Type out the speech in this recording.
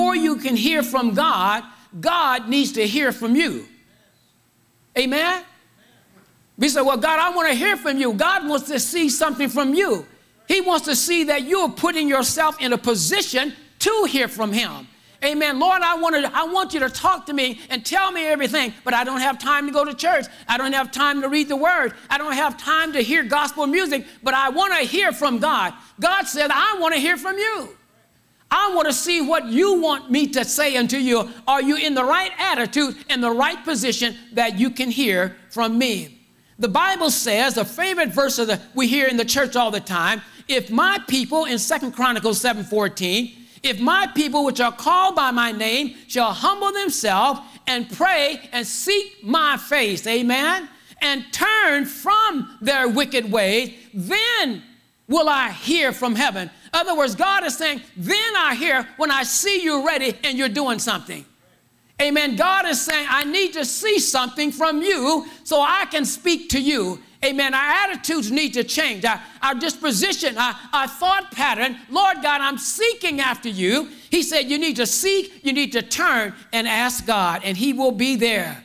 before you can hear from God, God needs to hear from you. Amen? We say, Well, God, I want to hear from you. God wants to see something from you. He wants to see that you're putting yourself in a position to hear from Him. Amen. Lord, I want, to, I want you to talk to me and tell me everything, but I don't have time to go to church. I don't have time to read the word. I don't have time to hear gospel music, but I want to hear from God. God said, I want to hear from you. I want to see what you want me to say unto you. Are you in the right attitude, and the right position that you can hear from me? The Bible says, a favorite verse the, we hear in the church all the time, if my people in Second Chronicles 7:14, if my people which are called by my name shall humble themselves and pray and seek my face, amen, and turn from their wicked ways, then will I hear from heaven. In other words, God is saying, then I hear when I see you ready and you're doing something. Amen. God is saying, I need to see something from you so I can speak to you. Amen. Our attitudes need to change. Our, our disposition, our, our thought pattern. Lord God, I'm seeking after you. He said, You need to seek, you need to turn and ask God, and He will be there.